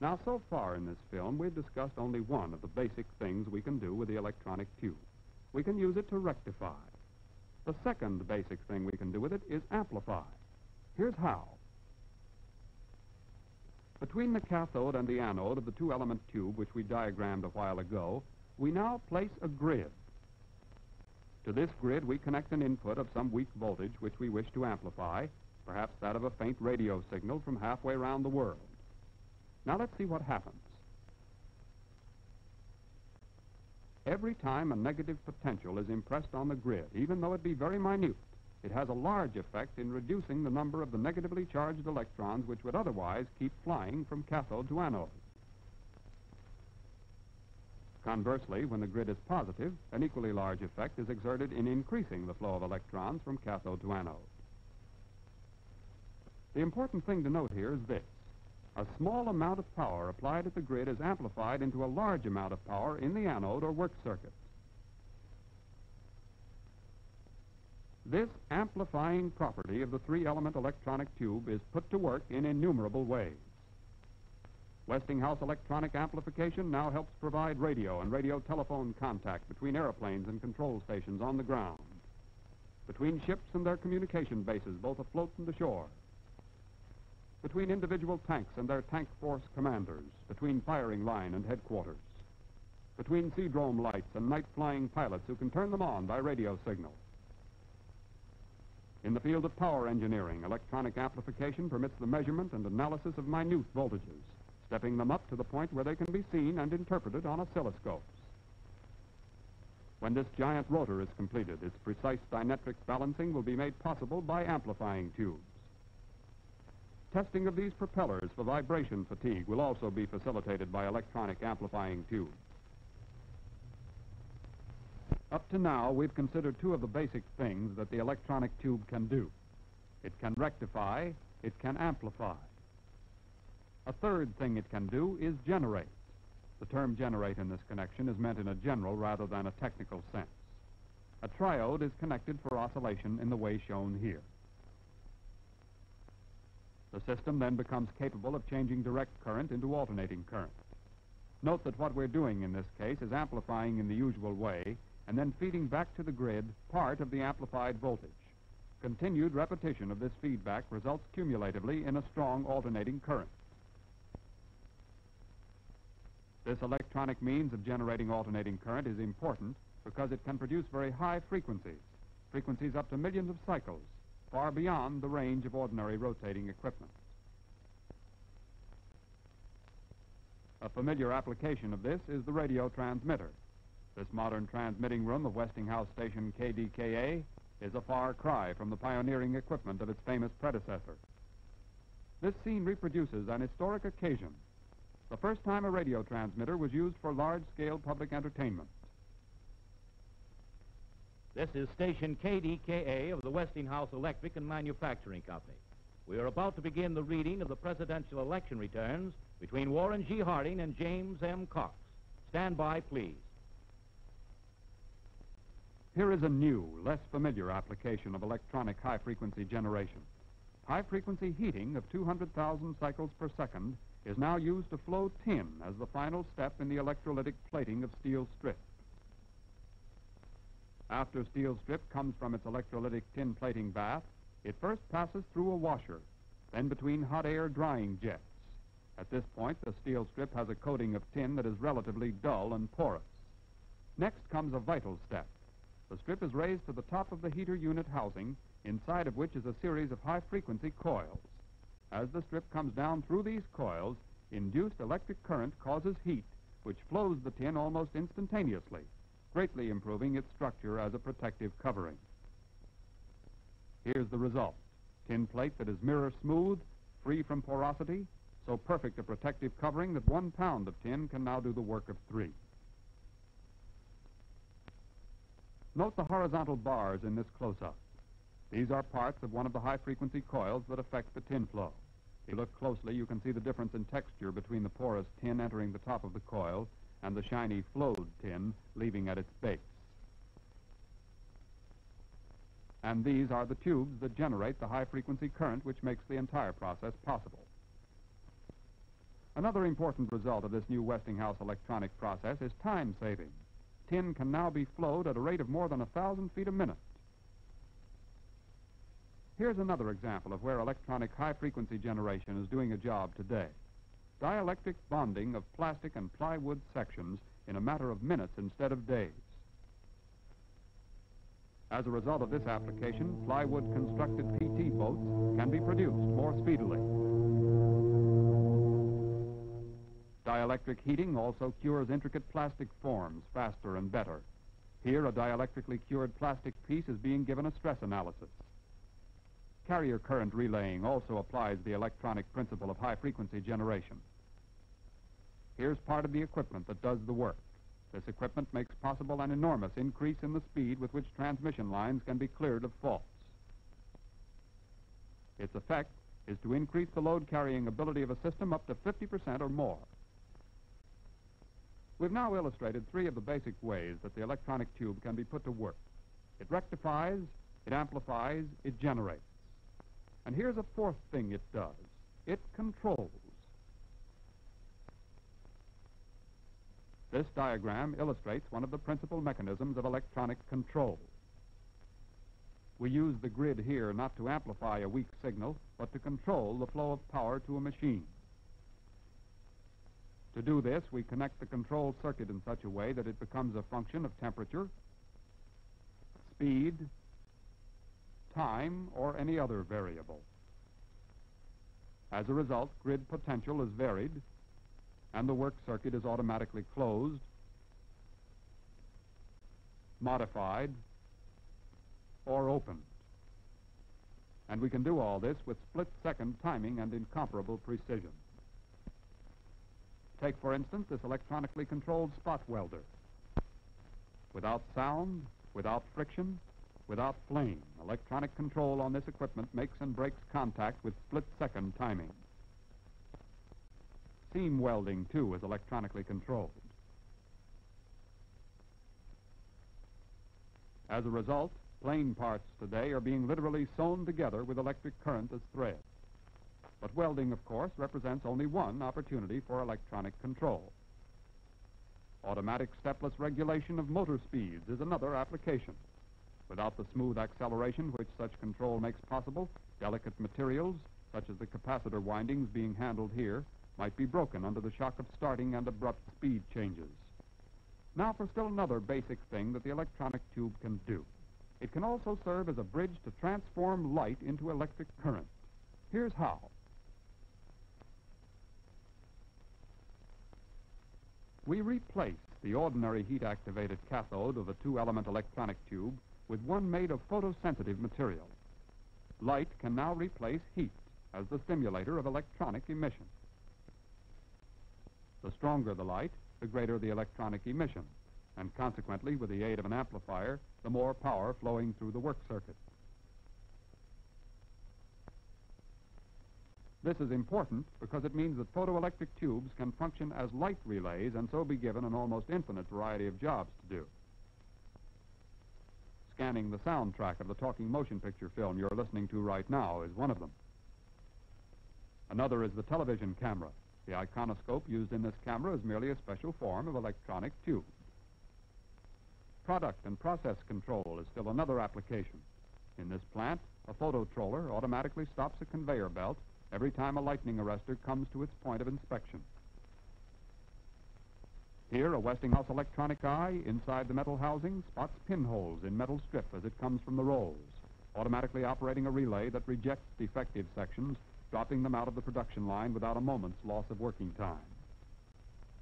Now, so far in this film, we've discussed only one of the basic things we can do with the electronic tube. We can use it to rectify. The second basic thing we can do with it is amplify. Here's how. Between the cathode and the anode of the two-element tube, which we diagrammed a while ago, we now place a grid. To this grid, we connect an input of some weak voltage which we wish to amplify, perhaps that of a faint radio signal from halfway around the world. Now let's see what happens. Every time a negative potential is impressed on the grid, even though it be very minute, it has a large effect in reducing the number of the negatively charged electrons which would otherwise keep flying from cathode to anode. Conversely, when the grid is positive, an equally large effect is exerted in increasing the flow of electrons from cathode to anode. The important thing to note here is this. A small amount of power applied at the grid is amplified into a large amount of power in the anode or work circuit. This amplifying property of the three-element electronic tube is put to work in innumerable ways. Westinghouse electronic amplification now helps provide radio and radio telephone contact between airplanes and control stations on the ground, between ships and their communication bases, both afloat and ashore, between individual tanks and their tank force commanders, between firing line and headquarters, between sea-drome lights and night-flying pilots who can turn them on by radio signal. In the field of power engineering, electronic amplification permits the measurement and analysis of minute voltages, stepping them up to the point where they can be seen and interpreted on oscilloscopes. When this giant rotor is completed, its precise dielectric balancing will be made possible by amplifying tubes. Testing of these propellers for vibration fatigue will also be facilitated by electronic amplifying tubes. Up to now, we've considered two of the basic things that the electronic tube can do. It can rectify, it can amplify. A third thing it can do is generate. The term generate in this connection is meant in a general rather than a technical sense. A triode is connected for oscillation in the way shown here. The system then becomes capable of changing direct current into alternating current. Note that what we're doing in this case is amplifying in the usual way and then feeding back to the grid part of the amplified voltage. Continued repetition of this feedback results cumulatively in a strong alternating current. This electronic means of generating alternating current is important because it can produce very high frequencies, frequencies up to millions of cycles, far beyond the range of ordinary rotating equipment. A familiar application of this is the radio transmitter. This modern transmitting room of Westinghouse station KDKA is a far cry from the pioneering equipment of its famous predecessor. This scene reproduces an historic occasion, the first time a radio transmitter was used for large-scale public entertainment. This is station KDKA of the Westinghouse Electric and Manufacturing Company. We are about to begin the reading of the presidential election returns between Warren G. Harding and James M. Cox. Stand by, please. Here is a new, less familiar application of electronic high-frequency generation. High-frequency heating of 200,000 cycles per second is now used to flow tin as the final step in the electrolytic plating of steel strip. After steel strip comes from its electrolytic tin plating bath, it first passes through a washer, then between hot air drying jets. At this point, the steel strip has a coating of tin that is relatively dull and porous. Next comes a vital step. The strip is raised to the top of the heater unit housing, inside of which is a series of high-frequency coils. As the strip comes down through these coils, induced electric current causes heat, which flows the tin almost instantaneously, greatly improving its structure as a protective covering. Here's the result. Tin plate that is mirror smooth, free from porosity, so perfect a protective covering that one pound of tin can now do the work of three. Note the horizontal bars in this close-up. These are parts of one of the high-frequency coils that affect the tin flow. If you look closely, you can see the difference in texture between the porous tin entering the top of the coil and the shiny flowed tin leaving at its base. And these are the tubes that generate the high-frequency current which makes the entire process possible. Another important result of this new Westinghouse electronic process is time saving. Tin can now be flowed at a rate of more than a thousand feet a minute. Here's another example of where electronic high-frequency generation is doing a job today. Dielectric bonding of plastic and plywood sections in a matter of minutes instead of days. As a result of this application, plywood constructed PT boats can be produced more speedily. Dielectric heating also cures intricate plastic forms faster and better. Here, a dielectrically cured plastic piece is being given a stress analysis. Carrier current relaying also applies the electronic principle of high-frequency generation. Here's part of the equipment that does the work. This equipment makes possible an enormous increase in the speed with which transmission lines can be cleared of faults. Its effect is to increase the load-carrying ability of a system up to 50% or more. We've now illustrated three of the basic ways that the electronic tube can be put to work. It rectifies, it amplifies, it generates. And here's a fourth thing it does. It controls. This diagram illustrates one of the principal mechanisms of electronic control. We use the grid here not to amplify a weak signal, but to control the flow of power to a machine. To do this, we connect the control circuit in such a way that it becomes a function of temperature, speed, time, or any other variable. As a result, grid potential is varied, and the work circuit is automatically closed, modified, or opened. And we can do all this with split-second timing and incomparable precision. Take, for instance, this electronically controlled spot welder. Without sound, without friction, without flame. Electronic control on this equipment makes and breaks contact with split-second timing. Seam welding, too, is electronically controlled. As a result, plane parts today are being literally sewn together with electric current as thread. But welding, of course, represents only one opportunity for electronic control. Automatic stepless regulation of motor speeds is another application. Without the smooth acceleration which such control makes possible, delicate materials, such as the capacitor windings being handled here, might be broken under the shock of starting and abrupt speed changes. Now for still another basic thing that the electronic tube can do. It can also serve as a bridge to transform light into electric current. Here's how. We replace the ordinary heat-activated cathode of a two-element electronic tube with one made of photosensitive material. Light can now replace heat as the stimulator of electronic emission. The stronger the light, the greater the electronic emission, and consequently, with the aid of an amplifier, the more power flowing through the work circuit. This is important because it means that photoelectric tubes can function as light relays and so be given an almost infinite variety of jobs to do scanning the soundtrack of the talking motion picture film you're listening to right now is one of them. Another is the television camera. The iconoscope used in this camera is merely a special form of electronic tube. Product and process control is still another application. In this plant, a phototroller automatically stops a conveyor belt every time a lightning arrestor comes to its point of inspection. Here, a Westinghouse electronic eye inside the metal housing spots pinholes in metal strip as it comes from the rolls, automatically operating a relay that rejects defective sections, dropping them out of the production line without a moment's loss of working time.